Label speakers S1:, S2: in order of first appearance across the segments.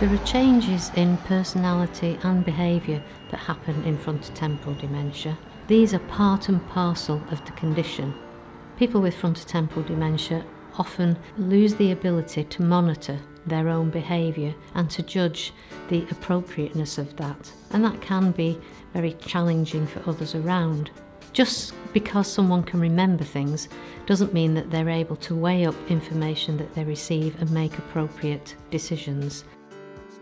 S1: There are changes in personality and behaviour that happen in frontotemporal dementia. These are part and parcel of the condition. People with frontotemporal dementia often lose the ability to monitor their own behaviour and to judge the appropriateness of that. And that can be very challenging for others around. Just because someone can remember things doesn't mean that they're able to weigh up information that they receive and make appropriate decisions.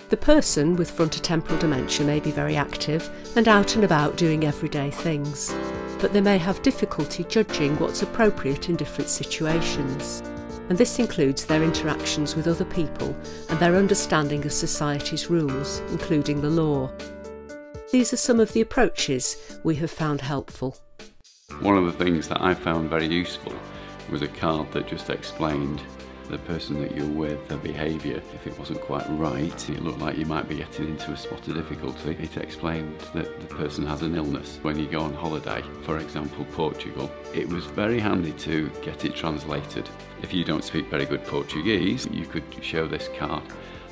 S2: The person with frontotemporal dementia may be very active and out and about doing everyday things, but they may have difficulty judging what's appropriate in different situations. And this includes their interactions with other people and their understanding of society's rules, including the law. These are some of the approaches we have found helpful.
S3: One of the things that I found very useful was a card that just explained the person that you're with, their behaviour, if it wasn't quite right, it looked like you might be getting into a spot of difficulty. It explained that the person has an illness. When you go on holiday, for example Portugal, it was very handy to get it translated. If you don't speak very good Portuguese, you could show this card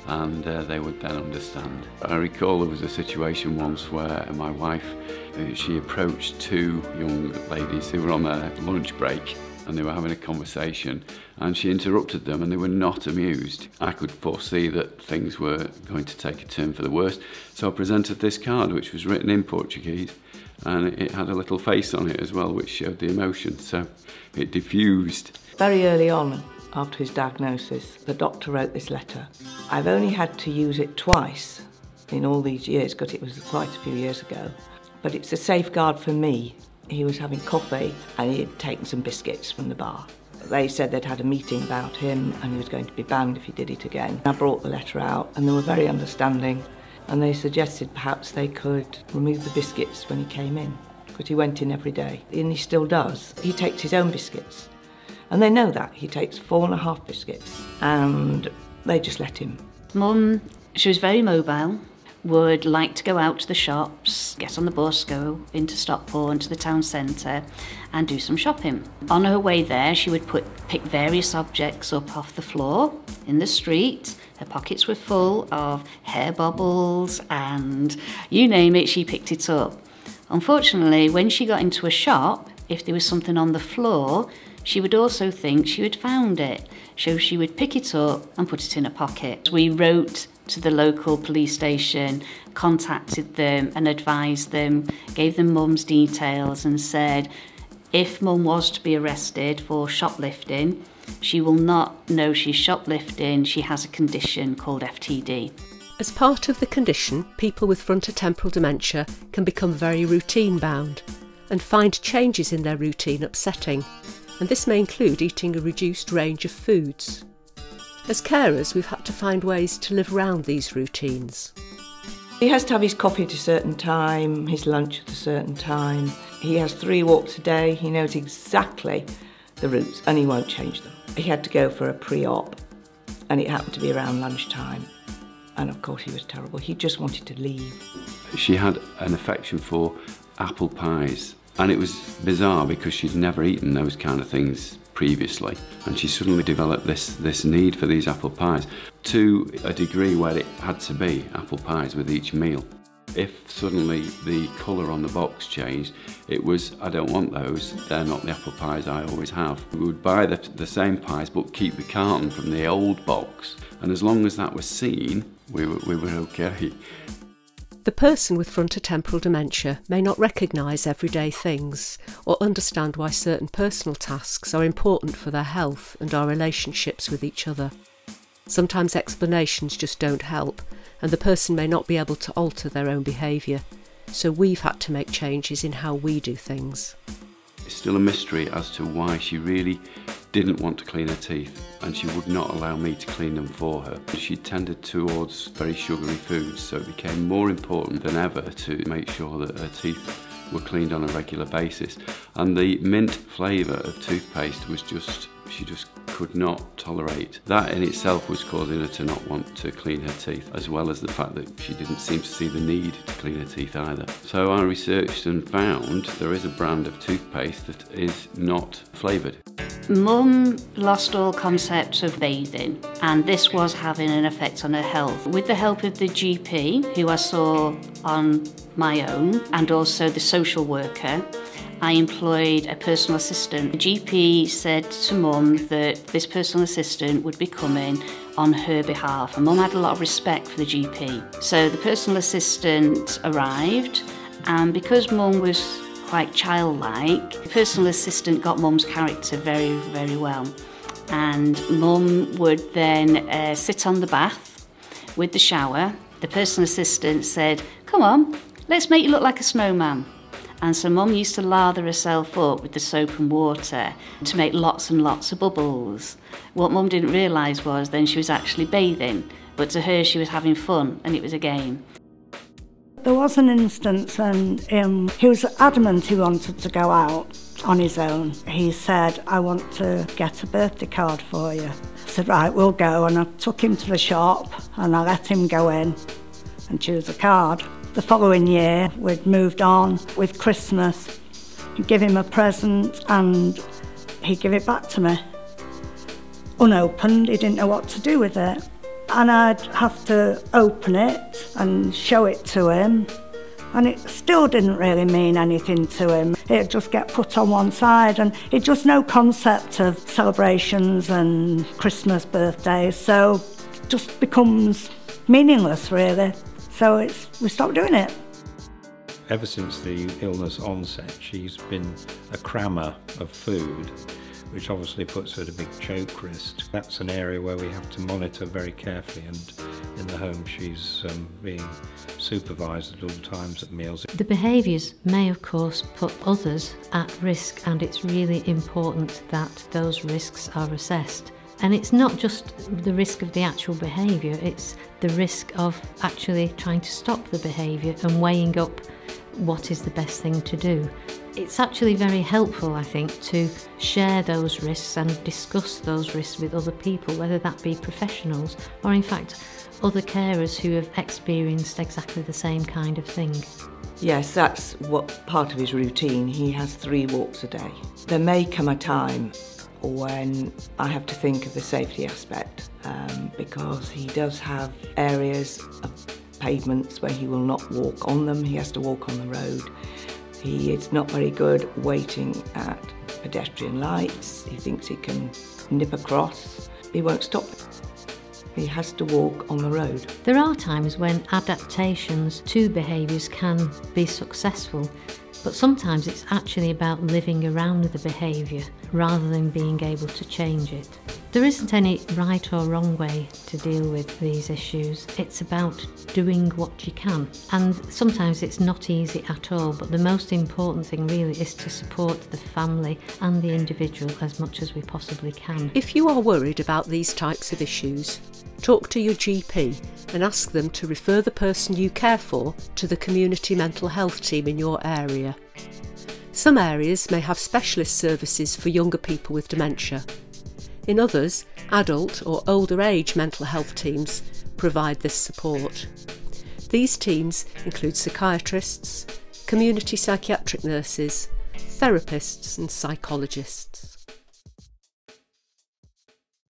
S3: and uh, they would then understand. I recall there was a situation once where my wife, uh, she approached two young ladies who were on their lunch break and they were having a conversation and she interrupted them and they were not amused. I could foresee that things were going to take a turn for the worst. So I presented this card which was written in Portuguese and it had a little face on it as well which showed the emotion. So it diffused.
S4: Very early on after his diagnosis, the doctor wrote this letter. I've only had to use it twice in all these years because it was quite a few years ago. But it's a safeguard for me he was having coffee and he had taken some biscuits from the bar. They said they'd had a meeting about him and he was going to be banned if he did it again. I brought the letter out and they were very understanding and they suggested perhaps they could remove the biscuits when he came in because he went in every day and he still does. He takes his own biscuits and they know that. He takes four and a half biscuits and they just let him.
S5: Mum, she was very mobile would like to go out to the shops, get on the bus, go into Stockport, to the town centre and do some shopping. On her way there, she would put pick various objects up off the floor in the street. Her pockets were full of hair bubbles and you name it, she picked it up. Unfortunately, when she got into a shop, if there was something on the floor, she would also think she had found it. So she would pick it up and put it in a pocket. We wrote to the local police station, contacted them and advised them, gave them mum's details and said if mum was to be arrested for shoplifting, she will not know she's shoplifting, she has a condition called FTD.
S2: As part of the condition, people with frontotemporal dementia can become very routine bound and find changes in their routine upsetting, and this may include eating a reduced range of foods. As carers, we've had to find ways to live around these routines.
S4: He has to have his coffee at a certain time, his lunch at a certain time. He has three walks a day. He knows exactly the routes and he won't change them. He had to go for a pre-op and it happened to be around lunchtime. And of course he was terrible. He just wanted to leave.
S3: She had an affection for apple pies and it was bizarre because she'd never eaten those kind of things previously and she suddenly developed this this need for these apple pies to a degree where it had to be apple pies with each meal if suddenly the colour on the box changed, it was, I don't want those, they're not the apple pies I always have. We would buy the, the same pies but keep the carton from the old box and as long as that was seen, we were, we were okay.
S2: The person with frontotemporal dementia may not recognise everyday things or understand why certain personal tasks are important for their health and our relationships with each other. Sometimes explanations just don't help, and the person may not be able to alter their own behaviour, so we've had to make changes in how we do things.
S3: It's still a mystery as to why she really didn't want to clean her teeth and she would not allow me to clean them for her. She tended towards very sugary foods so it became more important than ever to make sure that her teeth were cleaned on a regular basis and the mint flavour of toothpaste was just, she just could not tolerate. That in itself was causing her to not want to clean her teeth, as well as the fact that she didn't seem to see the need to clean her teeth either. So I researched and found there is a brand of toothpaste that is not flavoured.
S5: Mum lost all concepts of bathing, and this was having an effect on her health. With the help of the GP, who I saw on my own, and also the social worker, I employed a personal assistant. The GP said to Mum that this personal assistant would be coming on her behalf, and Mum had a lot of respect for the GP. So the personal assistant arrived, and because Mum was quite childlike, the personal assistant got Mum's character very, very well. And Mum would then uh, sit on the bath with the shower. The personal assistant said, Come on, let's make you look like a snowman. And so mum used to lather herself up with the soap and water to make lots and lots of bubbles. What mum didn't realise was then she was actually bathing, but to her she was having fun and it was a game.
S6: Was an instance and um, he was adamant he wanted to go out on his own. He said, I want to get a birthday card for you. I said, right, we'll go. And I took him to the shop and I let him go in and choose a card. The following year, we'd moved on with Christmas. Give him a present and he'd give it back to me. Unopened, he didn't know what to do with it. And I'd have to open it and show it to him. And it still didn't really mean anything to him. It'd just get put on one side and it just no concept of celebrations and Christmas birthdays. So it just becomes meaningless really. So it's, we stopped doing it.
S7: Ever since the illness onset, she's been a crammer of food, which obviously puts her at a big choke risk. That's an area where we have to monitor very carefully, and in the home, she's um, being supervised at all times at meals.
S1: The behaviours may, of course, put others at risk, and it's really important that those risks are assessed. And it's not just the risk of the actual behaviour, it's the risk of actually trying to stop the behaviour and weighing up what is the best thing to do. It's actually very helpful, I think, to share those risks and discuss those risks with other people, whether that be professionals or, in fact, other carers who have experienced exactly the same kind of thing.
S4: Yes, that's what part of his routine. He has three walks a day. There may come a time when I have to think of the safety aspect um, because he does have areas of pavements where he will not walk on them, he has to walk on the road. He is not very good waiting at pedestrian lights, he thinks he can nip across, he won't stop. He has to walk on the road.
S1: There are times when adaptations to behaviours can be successful but sometimes it's actually about living around the behaviour rather than being able to change it. There isn't any right or wrong way to deal with these issues. It's about doing what you can. And sometimes it's not easy at all, but the most important thing really is to support the family and the individual as much as we possibly can.
S2: If you are worried about these types of issues, talk to your GP and ask them to refer the person you care for to the community mental health team in your area. Some areas may have specialist services for younger people with dementia. In others, adult or older age mental health teams provide this support. These teams include psychiatrists, community psychiatric nurses, therapists and psychologists.